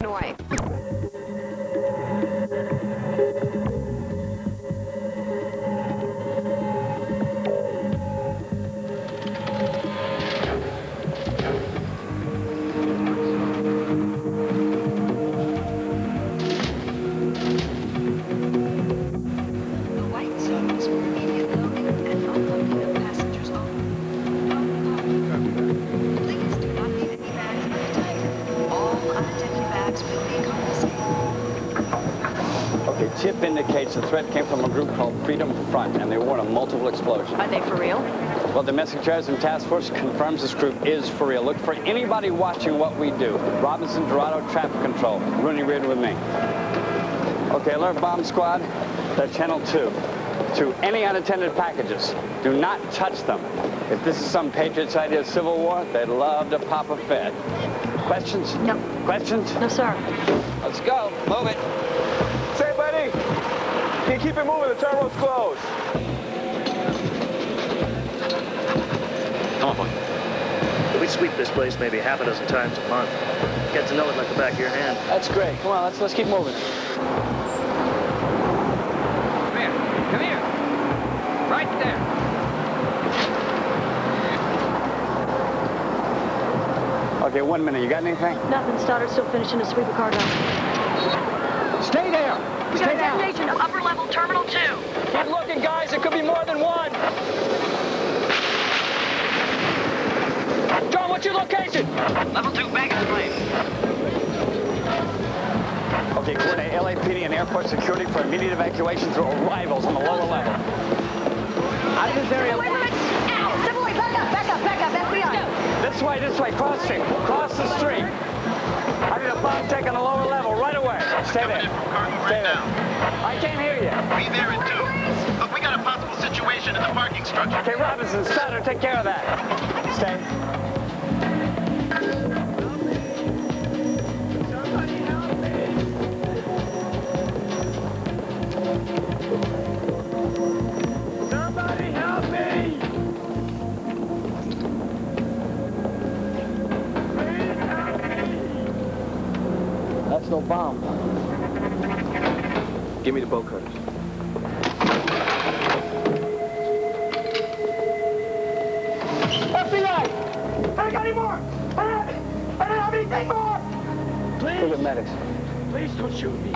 Illinois. Okay, indicates the threat came from a group called Freedom Front, and they warned of multiple explosions. Are they for real? Well, the domestic terrorism task force confirms this group is for real. Look for anybody watching what we do. Robinson, Dorado, traffic control. Rooney Reard with me. Okay, alert bomb squad. They're channel two. To any unattended packages, do not touch them. If this is some Patriots idea of civil war, they'd love to pop a fed. Questions? No. Questions? No, sir. Let's go. Move it. Say, you keep it moving? The terminal's closed. Come on, boy. We sweep this place maybe half a dozen times a month. Get to know it like the back of your hand. That's great. Come on, let's let's keep moving. Come here. Come here. Right there. Okay, one minute. You got anything? Nothing. Stoddard's still finishing a sweep of cargo. Stay. We got a detonation. Upper level, terminal two. Keep looking, guys. It could be more than one. John, what's your location? Level two baggage claim. Okay, coordinate LAPD and airport security for immediate evacuation through arrivals on the lower level. Out of this area. Wait, wait. Ow! Back up, back up, back up. FBI. This way, this way. Cross street. Cross the street. I need a bomb tech on the lower level right away. Stay there. Stay there. I can't hear you. Be there in two. Look, we got a possible situation in the parking structure. Okay, Robinson, Sutter, take care of that. Stay. No bomb. Give me the boat cutters. FBI! I don't got any more! I don't, I don't have anything more! Look Please, at medics. please don't shoot me.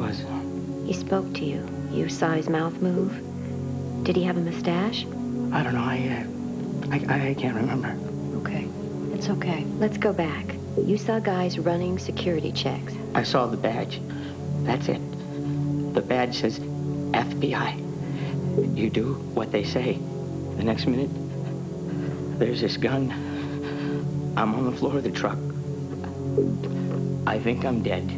Was. He spoke to you. You saw his mouth move. Did he have a mustache? I don't know. I, uh, I, I can't remember. Okay. It's okay. Let's go back. You saw guys running security checks. I saw the badge. That's it. The badge says FBI. You do what they say. The next minute, there's this gun. I'm on the floor of the truck. I think I'm dead.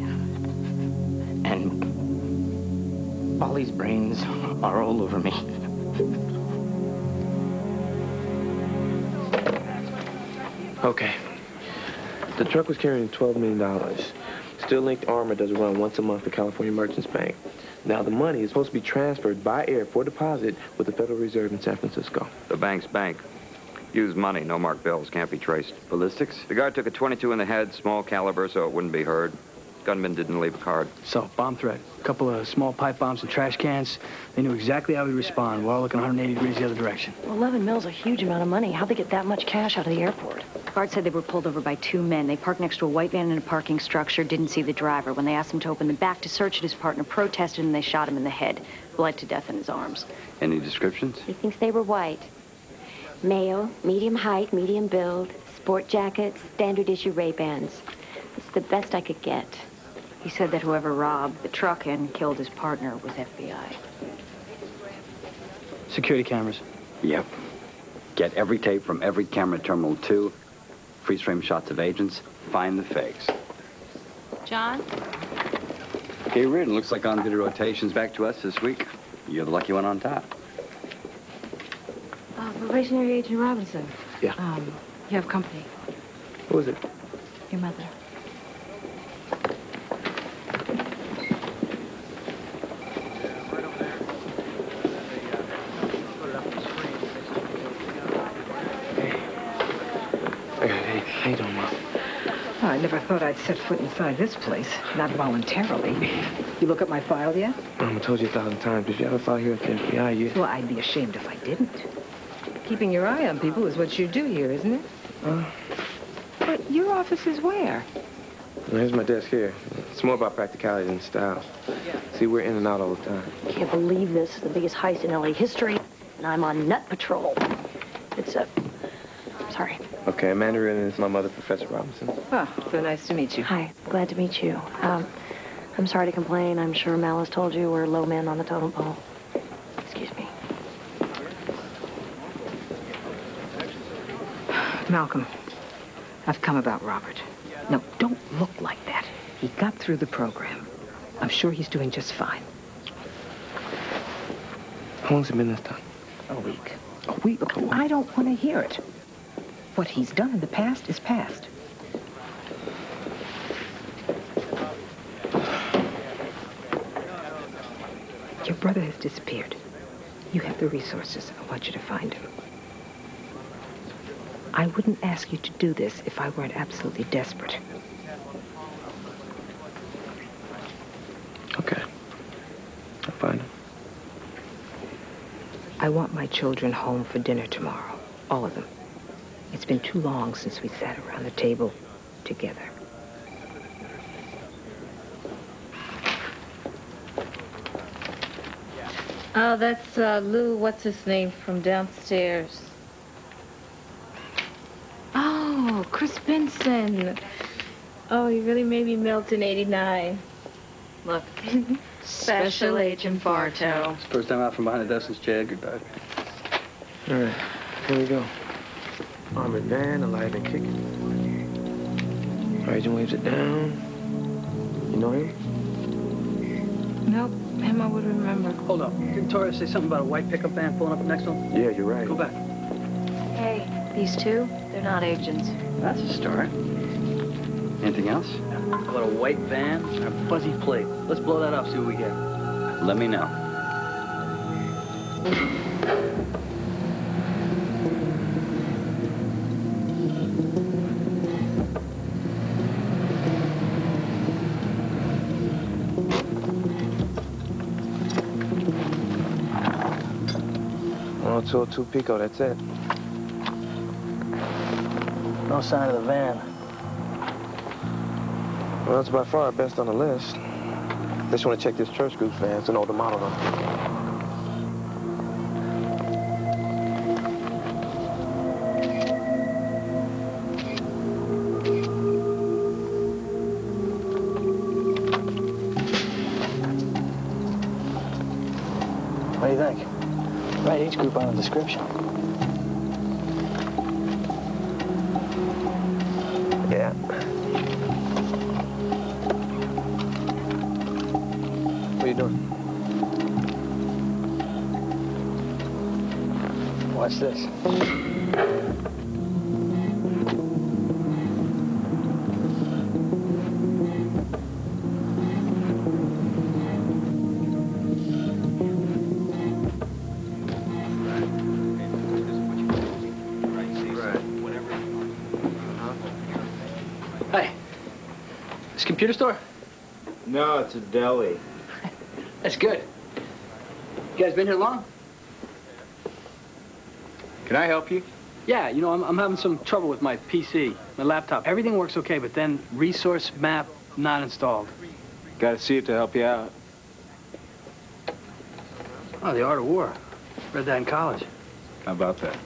Polly's brains are all over me. Okay. The truck was carrying $12 million. Steel linked armor does a run once a month for California Merchants Bank. Now, the money is supposed to be transferred by air for deposit with the Federal Reserve in San Francisco. The bank's bank. Used money, no marked bills, can't be traced. Ballistics? The guard took a 22 in the head, small caliber, so it wouldn't be heard. Gunman didn't leave a card. So, bomb threat. A couple of small pipe bombs and trash cans. They knew exactly how we'd respond. We're all looking 180 degrees the other direction. Well, 11 mil's a huge amount of money. How'd they get that much cash out of the airport? Guard said they were pulled over by two men. They parked next to a white van in a parking structure, didn't see the driver. When they asked him to open the back to search it, his partner protested and they shot him in the head. Bled to death in his arms. Any descriptions? He thinks they were white. Male, medium height, medium build, sport jackets, standard issue Ray-Bans. It's the best I could get. He said that whoever robbed the truck and killed his partner was FBI. Security cameras. Yep. Get every tape from every camera terminal, too. Freeze frame shots of agents. Find the fakes. John? Okay, Reardon, looks like on-duty rotation's back to us this week. You're the lucky one on top. Uh, probationary agent Robinson. Yeah. Um, you have company. Who is it? Your mother. Hey, hey, how you doing, Mom? Oh, I never thought I'd set foot inside this place. Not voluntarily. You look at my file yet? Mom, I told you a thousand times, if you ever file here at the FBI, you... Well, I'd be ashamed if I didn't. Keeping your eye on people is what you do here, isn't it? Uh, But your office is where? well, here's my desk here. It's more about practicality than style. See, we're in and out all the time. Can't believe this. The biggest heist in LA history. And I'm on nut patrol. It's a... Sorry. Okay, Amanda Reardon is my mother, Professor Robinson. Oh, so nice to meet you. Hi. Glad to meet you. Um, I'm sorry to complain. I'm sure Mal has told you we're low men on the totem pole. Excuse me. Malcolm, I've come about Robert. No, don't look like that. He got through the program. I'm sure he's doing just fine. How long's it been this time? A week. A week? I don't want to hear it. What he's done in the past is past. Your brother has disappeared. You have the resources. I want you to find him. I wouldn't ask you to do this if I weren't absolutely desperate. Okay. I'll find him. I want my children home for dinner tomorrow. All of them. It's been too long since we sat around the table together. Oh, that's uh, Lou, what's his name, from downstairs. Oh, Chris Benson. Oh, he really made me melt in 89. Look, Special Agent Bartow. It's the first time out from behind the desk since J. Edgar died. All right, here we go. Armored van, alive and kicking. Agent waves it down. You know him? Nope, him I would remember. Hold up. Didn't Torres say something about a white pickup van pulling up next to him? Yeah, you're right. Go back. Hey, these two, they're not agents. That's a story. Anything else? About a white van and a fuzzy plate. Let's blow that up, see what we get. Let me know. Two, two Pico, that's it. No sign of the van. Well, that's by far our best on the list. Just want to check this church group van. It's an older model, though. What do you think? Right age on the description. Computer store? No, it's a deli. That's good. You guys been here long? Can I help you? Yeah, you know, I'm, I'm having some trouble with my PC, my laptop. Everything works okay, but then resource map not installed. Gotta see it to help you out. Oh, The Art of War. Read that in college. How about that?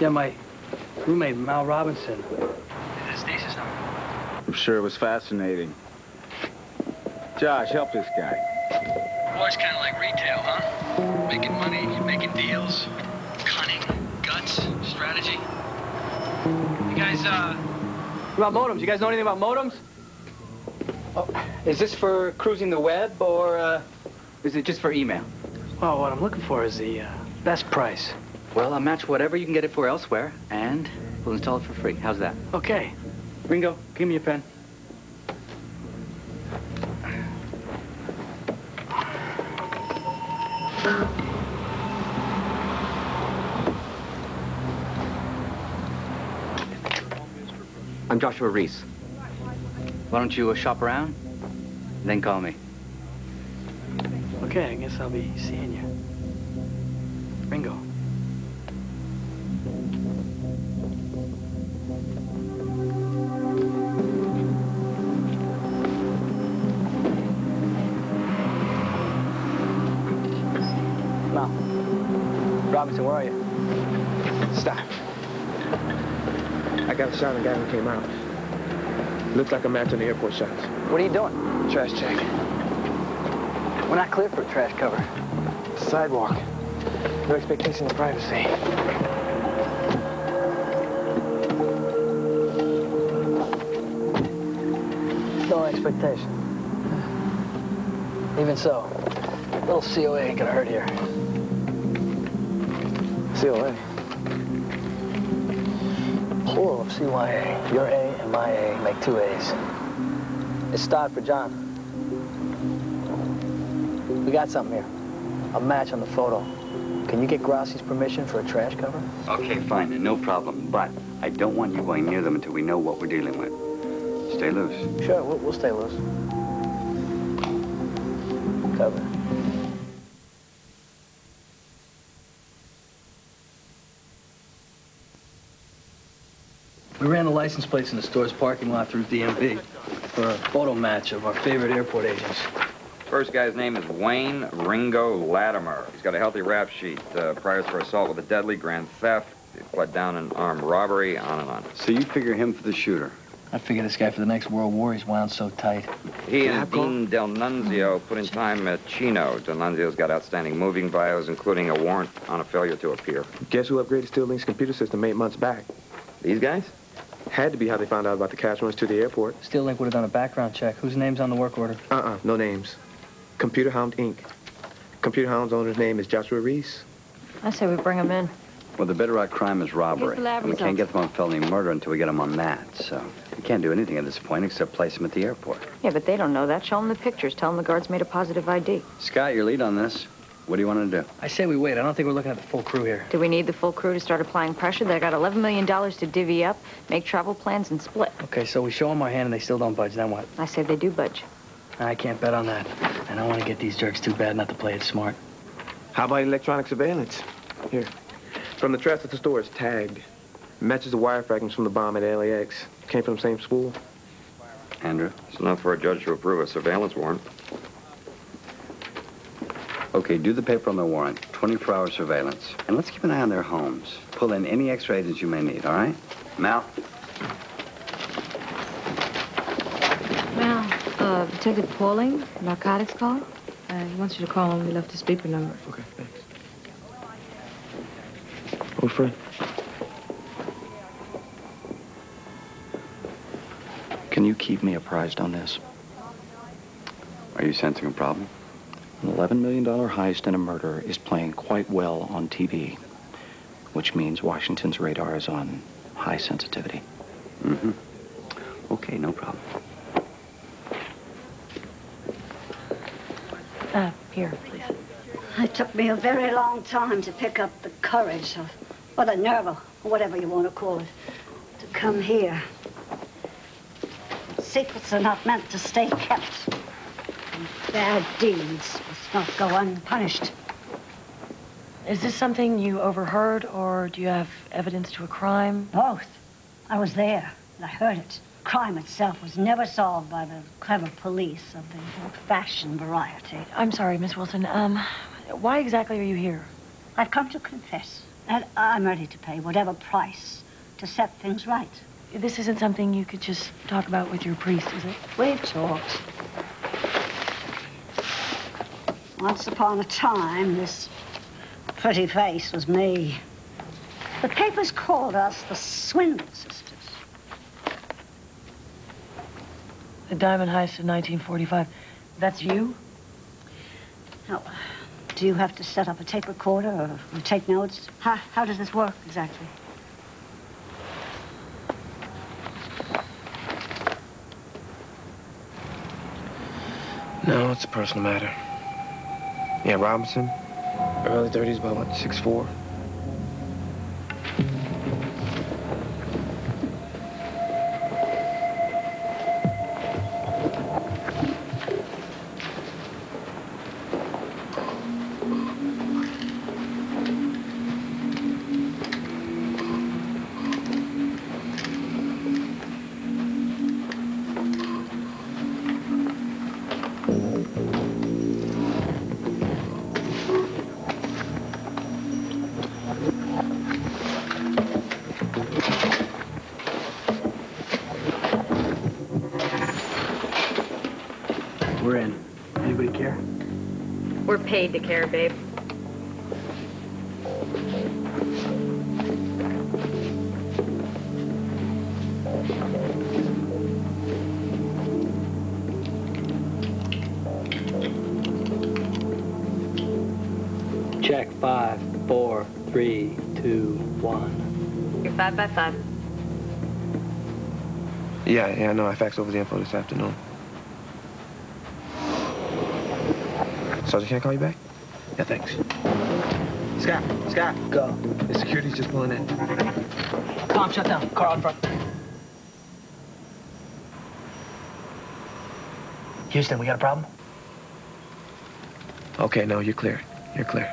Yeah, my roommate, Mal Robinson. Stasis number. I'm sure it was fascinating. Josh, help this guy. Boy's kind of like retail, huh? Making money, making deals, cunning, guts, strategy. You guys, uh... About modems. You guys know anything about modems? Oh, is this for cruising the web, or uh, is it just for email? Well, what I'm looking for is the uh, best price. Well, I'll match whatever you can get it for elsewhere, and we'll install it for free. How's that? Okay. Ringo, give me a pen. I'm Joshua Reese. Why don't you uh, shop around, then call me? Okay, I guess I'll be seeing you. Ringo. The guy who came out. Looks like a match on the airport shots. What are you doing? Trash check. We're not clear for a trash cover. Sidewalk. No expectation of privacy. No expectation. Even so, a little COA ain't gonna hurt here. COA. Plural of CYA. Your A and my A make two A's. It's started for John. We got something here. A match on the photo. Can you get Grossi's permission for a trash cover? Okay, fine, no problem. But I don't want you going near them until we know what we're dealing with. Stay loose. Sure, we'll, we'll stay loose. Cover. License plates in the store's parking lot through DMV for a photo match of our favorite airport agents. First guy's name is Wayne Ringo Latimer. He's got a healthy rap sheet. Uh, priors for assault with a deadly, grand theft, he fled down an armed robbery, on and on. So you figure him for the shooter? I figure this guy for the next World War, he's wound so tight. He and Dean Del Nunzio put in time at Chino. Del Nunzio's got outstanding moving bios, including a warrant on a failure to appear. Guess who upgraded Steel Link's computer system eight months back? These guys? Had to be how they found out about the cash runs to the airport. Steel Link would have done a background check. Whose name's on the work order? Uh-uh, no names. Computer Hound Inc. Computer Hound's owner's name is Joshua Reese. I say we bring him in. Well, the bedrock crime is robbery. The lab and we can't get them on felony murder until we get them on that. So we can't do anything at this point except place them at the airport. Yeah, but they don't know that. Show them the pictures. Tell them the guards made a positive ID. Scott, your lead on this. What do you want to do? I say we wait. I don't think we're looking at the full crew here. Do we need the full crew to start applying pressure? They got $11 million to divvy up, make travel plans, and split. Okay, so we show them our hand and they still don't budge. Then what? I say they do budge. I can't bet on that. And I don't want to get these jerks too bad not to play it smart. How about electronic surveillance? Here. From the trash at the store, it's tagged. Matches the wire fragments from the bomb at LAX. Came from the same school. Andrew? It's enough for a judge to approve a surveillance warrant. Okay, do the paper on the warrant. 24-hour surveillance. And let's keep an eye on their homes. Pull in any extra agents you may need, all right? Mal? Mal, uh, Detective Pauling, narcotics call. Uh, he wants you to call him. He left his beeper number. Okay, thanks. Old friend. Can you keep me apprised on this? Are you sensing a problem? An $11 million heist and a murder is playing quite well on TV, which means Washington's radar is on high sensitivity. Mm-hmm. Okay, no problem. Uh, here, please. It took me a very long time to pick up the courage, or, or the nerve, or whatever you want to call it, to come here. Secrets are not meant to stay kept. And bad deeds must not go unpunished. Is this something you overheard, or do you have evidence to a crime? Both. I was there, and I heard it. Crime itself was never solved by the clever police of the old-fashioned variety. I'm sorry, Miss Wilson. Um, why exactly are you here? I've come to confess, and I'm ready to pay whatever price to set things right. This isn't something you could just talk about with your priest, is it? We've talked. Once upon a time, this pretty face was me. The papers called us the Swindle Sisters. The Diamond Heist of 1945. That's you? Now, do you have to set up a tape recorder or, or take notes? How, how does this work exactly? No, it's a personal matter. Yeah, Robinson, early 30s, about what, 6'4"? We're paid to care, babe. Check five, four, three, two, one. You're five by five. Yeah, yeah, I know. I faxed over the info this afternoon. Sergeant, can I call you back? Yeah, thanks. Scott, Scott. Go. The security's just pulling in. Tom, shut down. Car out front. Houston, we got a problem? Okay, no, you're clear. You're clear.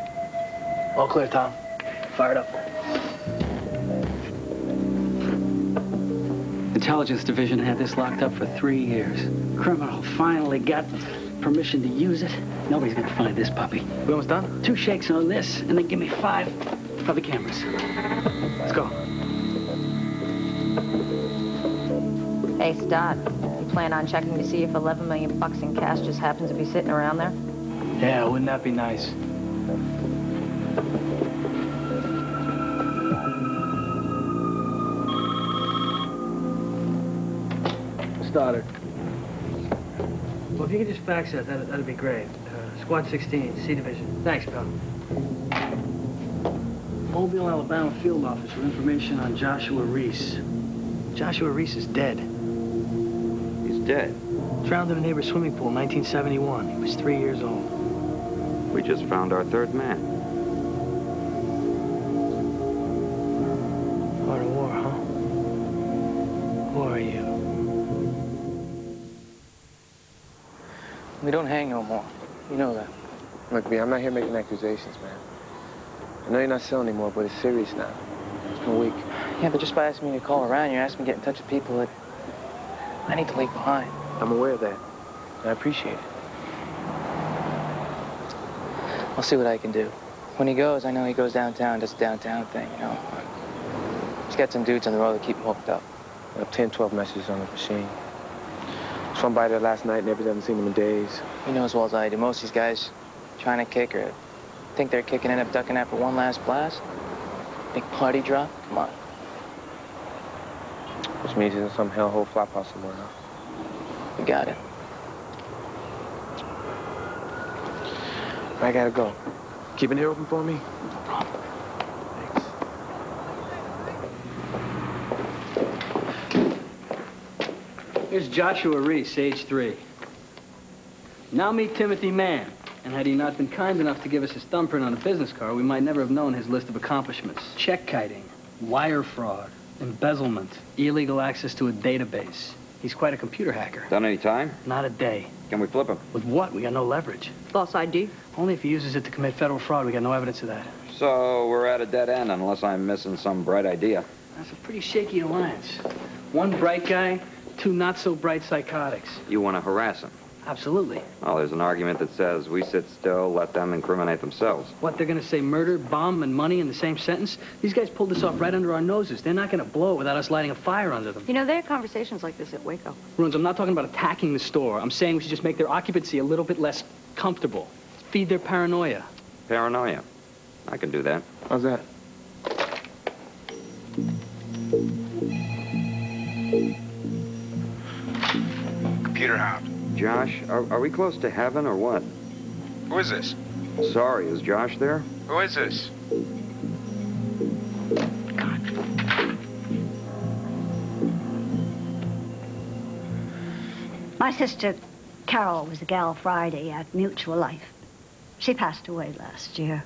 All clear, Tom. Fire it up. Intelligence Division had this locked up for three years. Criminal finally got permission to use it. Nobody's gonna find this puppy. We almost done? Two shakes on this, and then give me five for the cameras. Let's go. Hey, Stott, you plan on checking to see if 11 million bucks in cash just happens to be sitting around there? Yeah, wouldn't that be nice? Starter. Well, if you could just fax that, that'd, that'd be great. Squad 16, C Division. Thanks, pal. Mobile, Alabama field office with information on Joshua Reese. Joshua Reese is dead. He's dead. Drowned in a neighbor's swimming pool in 1971. He was three years old. We just found our third man. Part of war, huh? Who are you? We don't hang no more. You know that. Look, B, I'm not here making accusations, man. I know you're not selling anymore, but it's serious now. It's been a week. Yeah, but just by asking me to call around, you're asking me to get in touch with people that I need to leave behind. I'm aware of that. And I appreciate it. I'll see what I can do. When he goes, I know he goes downtown, does a downtown thing, you know. He's got some dudes on the road that keep him hooked up. I have 10, 12 messages on the machine. By there last night, never haven't seen them in days. You know as well as I do. Most of these guys trying to kick or think they're kicking, end up ducking after one last blast. Big party drop? Come on. Which means he's in some hellhole flop house somewhere, huh? You got it. I gotta go. Keep an ear open for me? Here's Joshua Reese, age three. Now meet Timothy Mann. And had he not been kind enough to give us his thumbprint on a business card, we might never have known his list of accomplishments. Check kiting, wire fraud, embezzlement, illegal access to a database. He's quite a computer hacker. Done any time? Not a day. Can we flip him? With what? We got no leverage. False ID? Only if he uses it to commit federal fraud. We got no evidence of that. So we're at a dead end unless I'm missing some bright idea. That's a pretty shaky alliance. One bright guy, two not-so-bright psychotics. You want to harass them? Absolutely. Well, there's an argument that says we sit still, let them incriminate themselves. What, they're going to say murder, bomb, and money in the same sentence? These guys pulled this off right under our noses. They're not going to blow it without us lighting a fire under them. You know, they had conversations like this at Waco. Runes, I'm not talking about attacking the store. I'm saying we should just make their occupancy a little bit less comfortable. Feed their paranoia. Paranoia. I can do that. How's that? Computer hound. Josh, are, are we close to heaven or what? Who is this? Sorry, is Josh there? Who is this? My sister Carol was a gal Friday at Mutual Life. She passed away last year.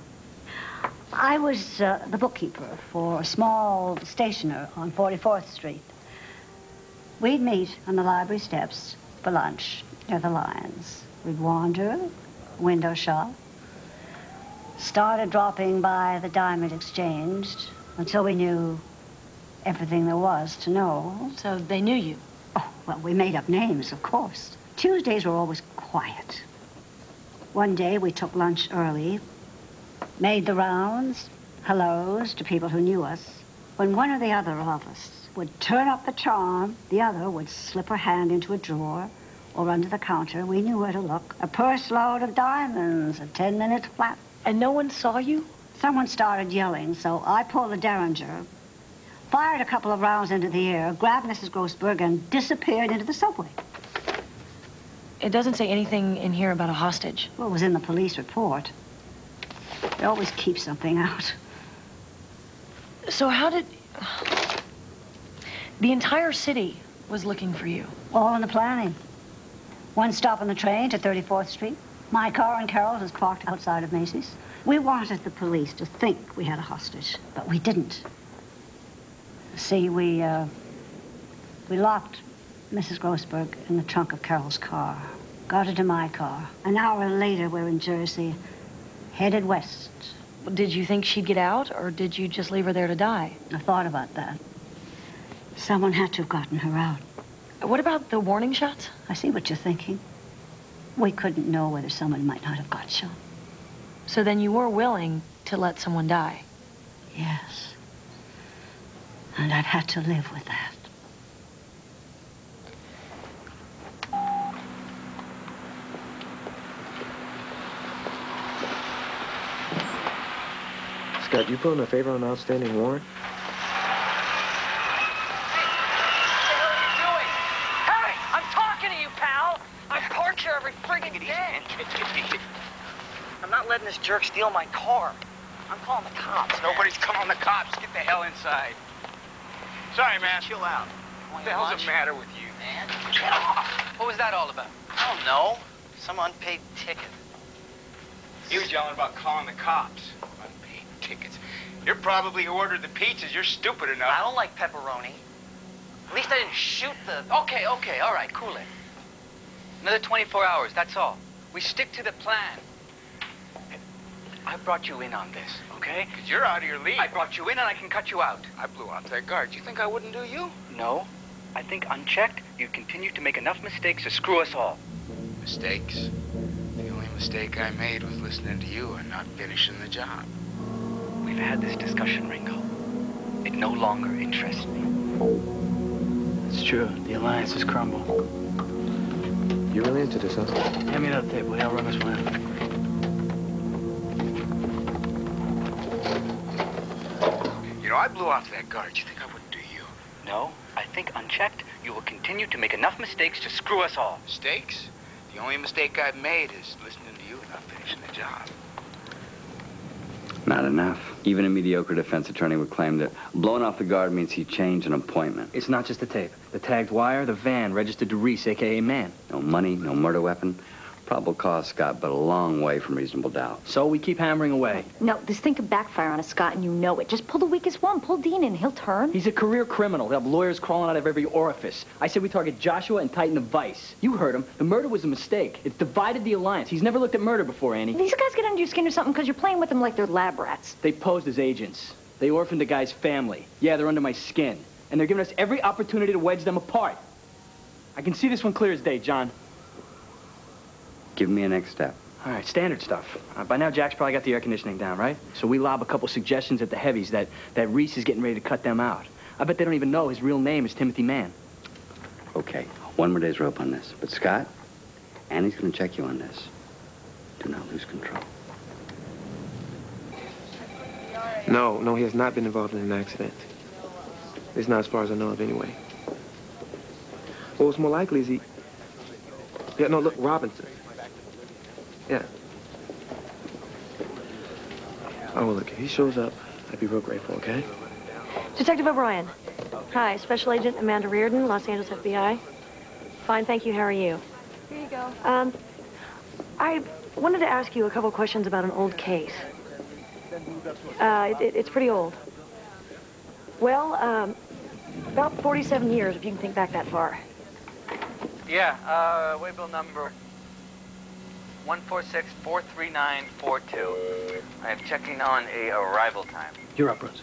I was uh, the bookkeeper for a small stationer on 44th Street. We'd meet on the library steps for lunch near the Lions. We'd wander, window shop, started dropping by the Diamond Exchange until we knew everything there was to know. So they knew you? Oh, well, we made up names, of course. Tuesdays were always quiet. One day we took lunch early, made the rounds, hellos to people who knew us. When one or the other of us would turn up the charm, the other would slip her hand into a drawer or under the counter. We knew where to look. A purse load of diamonds, a 10 minute flat. And no one saw you? Someone started yelling, so I pulled the Derringer, fired a couple of rounds into the air, grabbed Mrs. Grossberg, and disappeared into the subway. It doesn't say anything in here about a hostage. Well, it was in the police report. They always keep something out. So how did... The entire city was looking for you. All in the planning. One stop on the train to 34th Street. My car and Carol's was parked outside of Macy's. We wanted the police to think we had a hostage, but we didn't. See, we, uh, we locked Mrs. Grossberg in the trunk of Carol's car, got into my car. An hour later, we're in Jersey, headed west. Did you think she'd get out, or did you just leave her there to die? I thought about that. Someone had to have gotten her out. What about the warning shots? I see what you're thinking. We couldn't know whether someone might not have got shot. So then you were willing to let someone die? Yes. And I've had to live with that. Scott, you put in a favor on an outstanding warrant? Letting this jerk steal my car. I'm calling the cops. Nobody's calling the cops. Get the hell inside. Sorry, man. Chill out. What the hell's the matter with you? Man, get off. What was that all about? I don't know. Some unpaid ticket. He was yelling about calling the cops. Unpaid tickets. You're probably who ordered the pizzas. You're stupid enough. I don't like pepperoni. At least I didn't shoot the... Okay, okay, all right, cool it. Another 24 hours, that's all. We stick to the plan. I brought you in on this, okay? Because you're out of your league. I brought you in and I can cut you out. I blew out that guard. You think I wouldn't do you? No. I think unchecked, you'd continue to make enough mistakes to screw us all. Mistakes? The only mistake I made was listening to you and not finishing the job. We've had this discussion, Ringo. It no longer interests me. It's true. The alliance has crumbled. You're really into this, huh? Hand me that tape, will you? I'll run this one out. Blew off that guard. You think I wouldn't do you? No, I think unchecked, you will continue to make enough mistakes to screw us all. Mistakes? The only mistake I've made is listening to you and not finishing the job. Not enough. Even a mediocre defense attorney would claim that blowing off the guard means he changed an appointment. It's not just the tape. The tagged wire, the van registered to Reese, a.k.a. Man. No money, no murder weapon. Probable cause, Scott, but a long way from reasonable doubt. So we keep hammering away. No, this thing could backfire on us, Scott, and you know it. Just pull the weakest one. Pull Dean in. He'll turn. He's a career criminal. He'll have lawyers crawling out of every orifice. I said we target Joshua and tighten the vice. You heard him. The murder was a mistake. It divided the alliance. He's never looked at murder before, Annie. These guys get under your skin or something because you're playing with them like they're lab rats. They posed as agents. They orphaned a guy's family. Yeah, they're under my skin. And they're giving us every opportunity to wedge them apart. I can see this one clear as day, John. Give me a next step. All right, standard stuff. Uh, by now, Jack's probably got the air conditioning down, right? So we lob a couple suggestions at the heavies that, that Reese is getting ready to cut them out. I bet they don't even know his real name is Timothy Mann. Okay, one more day's rope on this. But Scott, Annie's gonna check you on this. Do not lose control. No, no, he has not been involved in an accident. It's not as far as I know of anyway. Well, what's more likely is he... Yeah, no, look, Robinson. Yeah. Oh, well, look, if he shows up, I'd be real grateful, okay? Detective O'Brien. Hi, Special Agent Amanda Reardon, Los Angeles FBI. Fine, thank you. How are you? Here you go. Um, I wanted to ask you a couple questions about an old case. Uh, it, it, it's pretty old. Well, um, about 47 years, if you can think back that far. Yeah, uh, waybill number 146-43942. I am checking on a arrival time. You're up, Rose.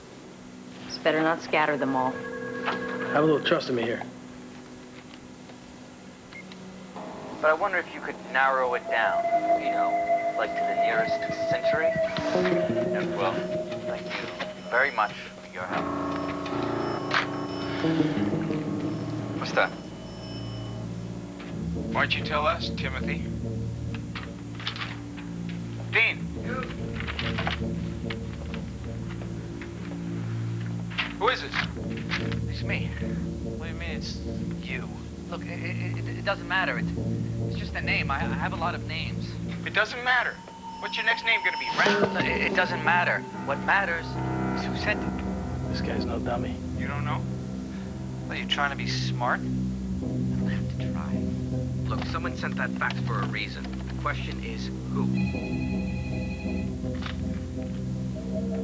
It's better not scatter them all. Have a little trust in me here. But I wonder if you could narrow it down, you know, like to the nearest century? Yeah, well, thank you very much for your help. What's that? Why don't you tell us, Timothy? Who is it? It's me. What do you mean it's you? Look, it, it, it doesn't matter. It's, it's just a name. I, I have a lot of names. It doesn't matter. What's your next name gonna be, Rat? No, It, it doesn't matter. What matters is who sent it. This guy's no dummy. You don't know? What, are you trying to be smart? I don't have to try. Look, someone sent that fax for a reason. The question is who?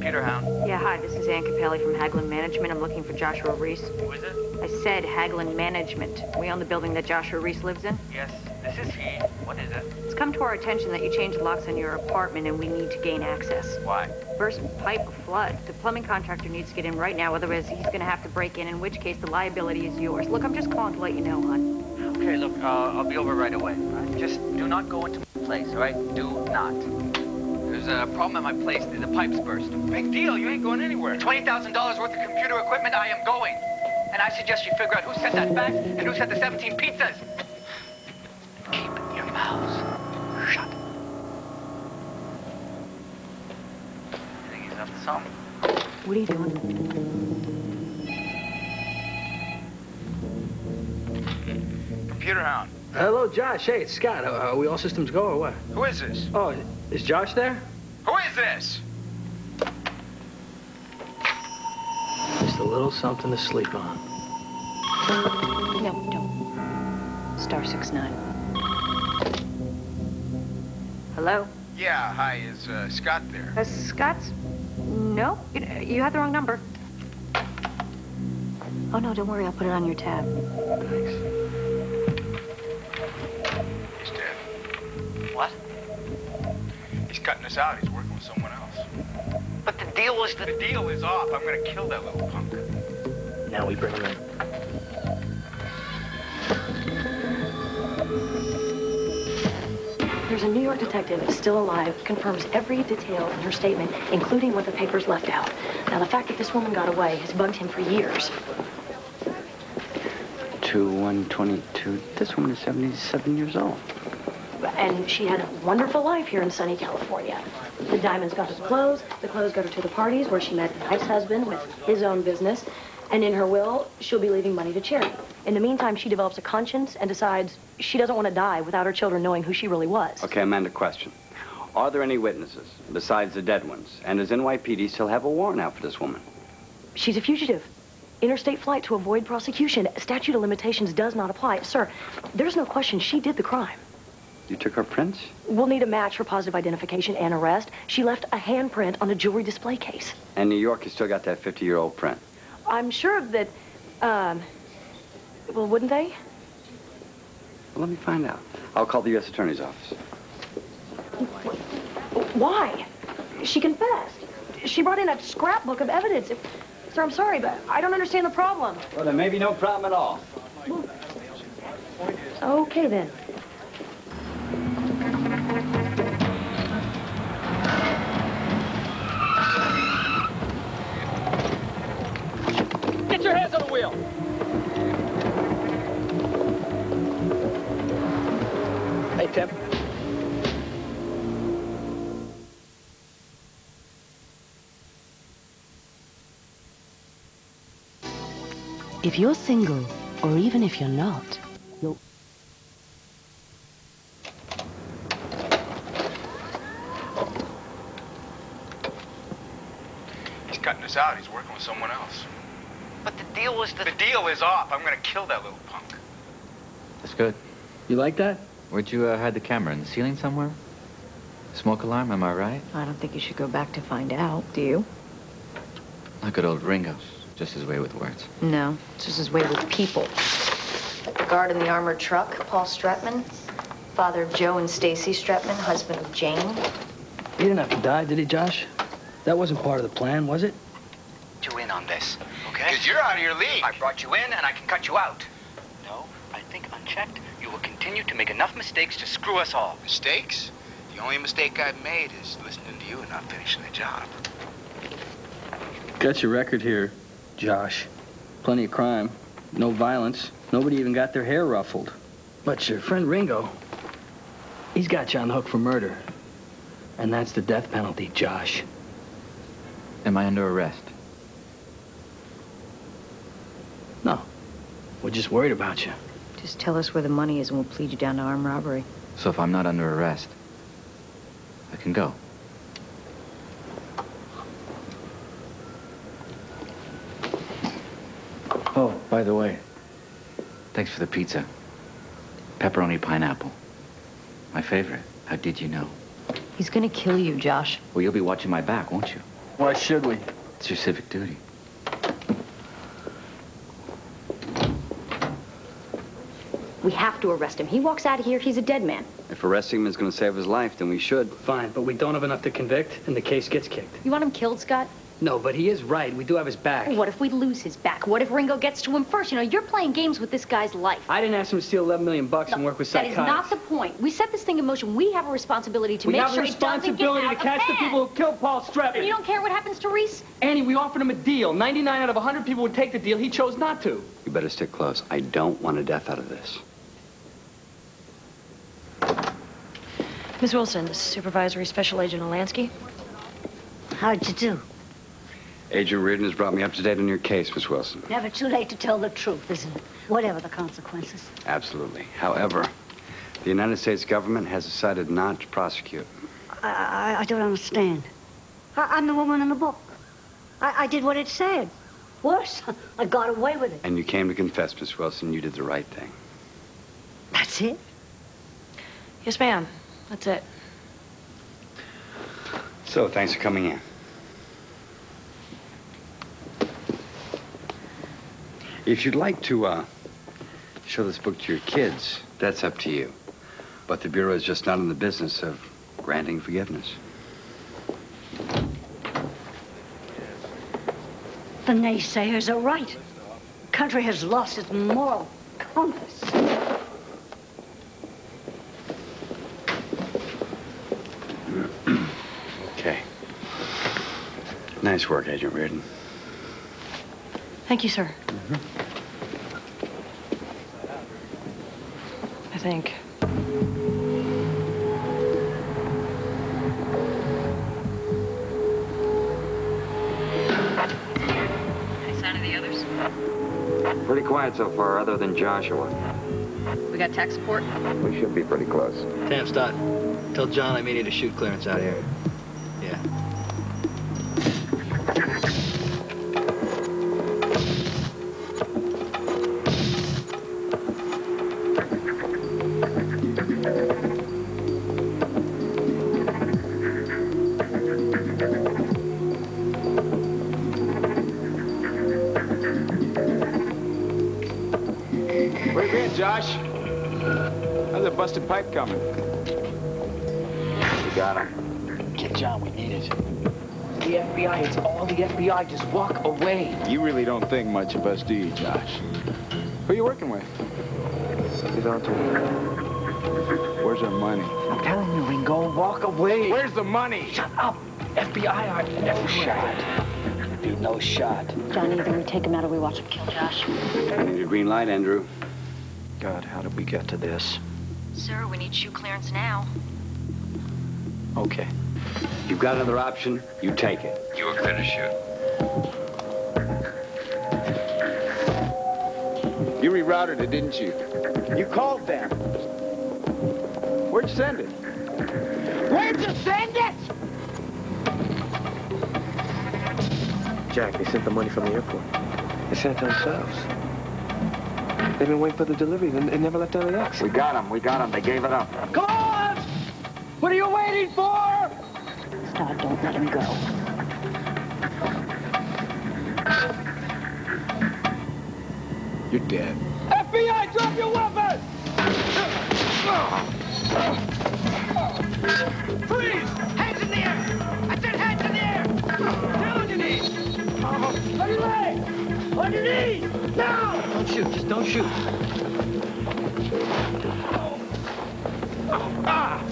Peter Hound. Yeah, hi, this is Ann Capelli from Haglin Management. I'm looking for Joshua Reese. Who is it? I said Haglin Management. We own the building that Joshua Reese lives in. Yes, this is he. What is it? It's come to our attention that you changed the locks on your apartment and we need to gain access. Why? Burst pipe flood. The plumbing contractor needs to get in right now, otherwise he's gonna have to break in, in which case the liability is yours. Look, I'm just calling to let you know, hon. Okay, look, uh, I'll be over right away. Just do not go into my place, all right? Do not. There's a problem at my place. The, the pipes burst. Big deal. You ain't going anywhere. $20,000 worth of computer equipment, I am going. And I suggest you figure out who sent that fax and who sent the 17 pizzas. Keep your mouths shut. I think he's up to something. What are you doing? Computer Hound. Hello, Josh. Hey, it's Scott. Uh, are we all systems go or what? Who is this? Oh, is Josh there? Who is this? Just a little something to sleep on. No, don't. Star six nine. Hello? Yeah, hi. Is uh, Scott there? Uh, Scott's? No, you, you had the wrong number. Oh, no, don't worry. I'll put it on your tab. Thanks. He's dead. What? He's cutting us out. He's working with someone else. But the deal was The deal is off. I'm gonna kill that little punk. Now we bring him in. There's a New York detective still alive, confirms every detail in her statement, including what the papers left out. Now, the fact that this woman got away has bugged him for years. Two, one, twenty-two. This woman is 77 years old. And she had a wonderful life here in sunny California. The diamonds got her the clothes, the clothes got her to the parties where she met Knight's husband with his own business, and in her will, she'll be leaving money to charity. In the meantime, she develops a conscience and decides she doesn't want to die without her children knowing who she really was. Okay, Amanda, question. Are there any witnesses besides the dead ones? And does NYPD still have a warrant out for this woman? She's a fugitive. Interstate flight to avoid prosecution. Statute of limitations does not apply. Sir, there's no question she did the crime. You took her prints? We'll need a match for positive identification and arrest. She left a handprint on a jewelry display case. And New York has still got that 50-year-old print. I'm sure that, um, well, wouldn't they? Well, let me find out. I'll call the U.S. Attorney's office. Why? She confessed. She brought in a scrapbook of evidence. Sir, I'm sorry, but I don't understand the problem. Well, there may be no problem at all. Okay, then. Hands on the wheel. Hey, Tim. If you're single, or even if you're not, you'll... He's cutting us out. He's working with someone else. But the deal was the... The deal is off. I'm gonna kill that little punk. That's good. You like that? Where'd you uh, hide the camera? In the ceiling somewhere? Smoke alarm, am I right? I don't think you should go back to find out, do you? Look at old Ringo. Just his way with words. No, it's just his way with people. The guard in the armored truck, Paul Stretman, father of Joe and Stacy Stretman, husband of Jane. He didn't have to die, did he, Josh? That wasn't part of the plan, was it? You in on this, okay? Because you're out of your league. I brought you in, and I can cut you out. No, I think unchecked, you will continue to make enough mistakes to screw us all. Mistakes? The only mistake I've made is listening to you and not finishing the job. Got your record here, Josh. Plenty of crime, no violence. Nobody even got their hair ruffled. But your friend Ringo, he's got you on the hook for murder. And that's the death penalty, Josh. Am I under arrest? No. We're just worried about you. Just tell us where the money is and we'll plead you down to armed robbery. So if I'm not under arrest, I can go. Oh, by the way, thanks for the pizza. Pepperoni pineapple. My favorite. How did you know? He's gonna kill you, Josh. Well, you'll be watching my back, won't you? Why should we? It's your civic duty. We have to arrest him. He walks out of here, he's a dead man. If arresting him is going to save his life, then we should. Fine, but we don't have enough to convict, and the case gets kicked. You want him killed, Scott? No, but he is right. We do have his back. What if we lose his back? What if Ringo gets to him first? You know, you're playing games with this guy's life. I didn't ask him to steal 11 million bucks and work with That is not the point. We set this thing in motion. We have a responsibility to we make sure it doesn't get out We have a responsibility to catch the people who killed Paul Stretman. And you don't care what happens to Reese? Annie, we offered him a deal. 99 out of 100 people would take the deal. He chose not to. You better stick close. I don't want a death out of this. Miss Wilson, this is Supervisory Special Agent Olansky. How'd you do? Agent Reardon has brought me up to date on your case, Miss Wilson. Never too late to tell the truth, is it? Whatever the consequences. Absolutely. However, the United States government has decided not to prosecute. I, I, I don't understand. I, I'm the woman in the book. I, I did what it said. Worse, I got away with it. And you came to confess, Miss Wilson. You did the right thing. That's it? Yes, ma'am. That's it. So, thanks for coming in. If you'd like to, uh, show this book to your kids, that's up to you. But the Bureau is just not in the business of granting forgiveness. The naysayers are right. The country has lost its moral compass. Okay. Nice work, Agent Reardon. Thank you, sir. I think. Any sign of the others? Pretty quiet so far, other than Joshua. We got tech support? We should be pretty close. Tam, stop. Tell John I may need a shoot clearance out here. Where you been, Josh? How's that busted pipe coming? We got him. Get John, we need it. The FBI, it's all the FBI. Just walk away. You really don't think much of us, do you, Josh? Who are you working with? He's on to me. Where's our money? I'm telling you, Ringo, walk away. Where's the money? Shut up. FBI are never shot. Be no shot. Johnny, either we take him out or we watch him kill Josh. Need your green light, Andrew. God, how did we get to this? Sir, we need shoot clearance now. Okay. You've got another option, you take it. You were clear to shoot. You rerouted it, didn't you? You called them. Where'd you send it? Where'd you send it? Jack, they sent the money from the airport. They sent it themselves. They've been waiting for the delivery and they never left LAX. We got them. We got them. They gave it up. Come on! What are you waiting for? Stop, don't let him go. You're dead. FBI, drop your weapon! Freeze! Shoot. Just don't shoot. Ah!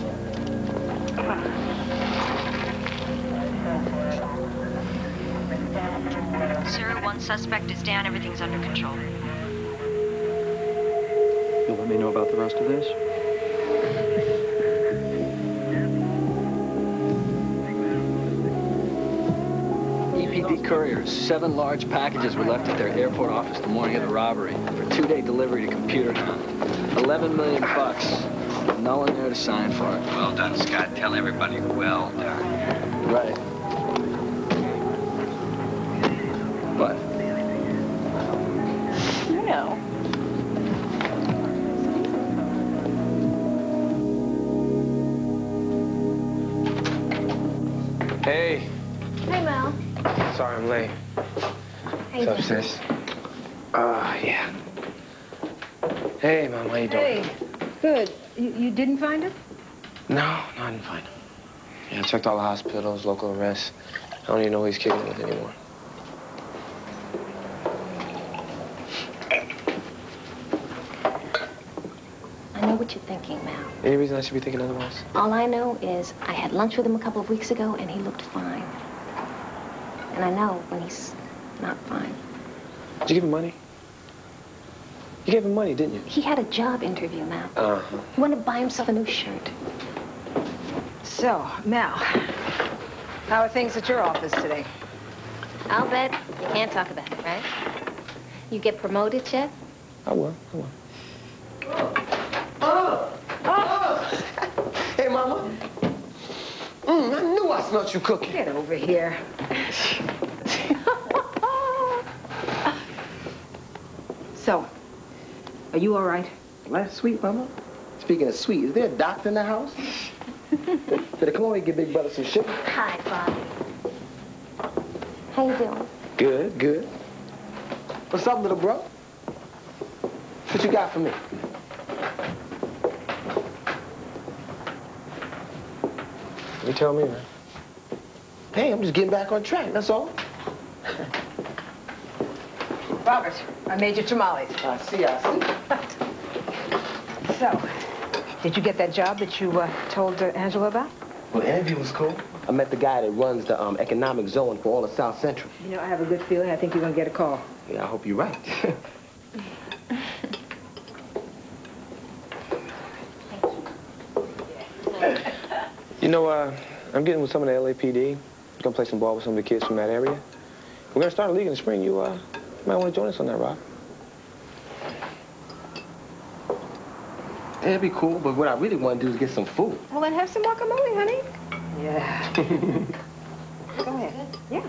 Sir, one suspect is down. Everything's under control. You'll let me know about the rest of this? Couriers. Seven large packages were left at their airport office the morning of the robbery for two-day delivery to Computer Town. Eleven million bucks. No one there to sign for it. Well done, Scott. Tell everybody well done. Right. No, no, I didn't find him. Yeah, I checked all the hospitals, local arrests. I don't even know who he's kicking with anymore. I know what you're thinking, Mal. Any reason I should be thinking otherwise? All I know is I had lunch with him a couple of weeks ago, and he looked fine. And I know when he's not fine. Did you give him money? You gave him money, didn't you? He had a job interview, Mal. Uh-huh. He wanted to buy himself a new shirt. So, Mal, how are things at your office today? I'll bet you can't talk about it, right? You get promoted yet? I will, I will. Oh! Oh! oh. hey, Mama. Mm, I knew I smelt you cooking. Get over here. so, are you all right? That's sweet, Mama. Speaking of sweet, is there a doctor in the house? Better come on and get Big Brother some sugar. Hi, Bobby. How you doing? Good, good. What's up, little bro? What you got for me? You tell me, man. Hey, I'm just getting back on track, that's all. Robert, I made you tamales. I see, I see. So, did you get that job that you uh, told uh, Angela about? Well, the interview was cool. I met the guy that runs the um, economic zone for all of South Central. You know, I have a good feeling. I think you're going to get a call. Yeah, I hope you're right. You know, uh, I'm getting with some of the LAPD. Gonna play some ball with some of the kids from that area. We're gonna start a league in the spring. You, uh, might want to join us on that, Rob. It'd be cool, but what I really want to do is get some food. Well, then have some guacamole, honey. Yeah. Go ahead. Yeah.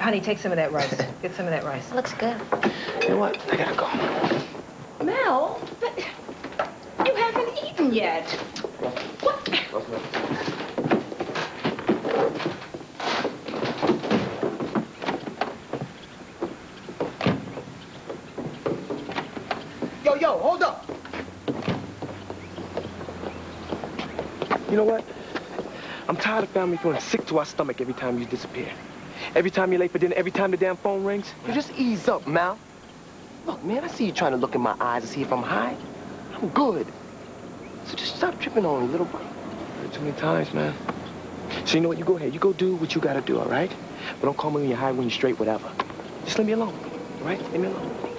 Honey, take some of that rice. Get some of that rice. Looks good. You know what? I gotta go. Mel, but you haven't eaten yet. Yo, yo, yo, hold up. You know what? I'm tired of family feeling sick to our stomach every time you disappear. Every time you're late for dinner, every time the damn phone rings. You just ease up, Mal. Look, man, I see you trying to look in my eyes to see if I'm high. I'm good. So just stop tripping on me, little boy. Heard too many times, man. So you know what? You go ahead. You go do what you gotta do, all right? But don't call me when you're high, when you're straight, whatever. Just leave me alone, all right? Leave me alone.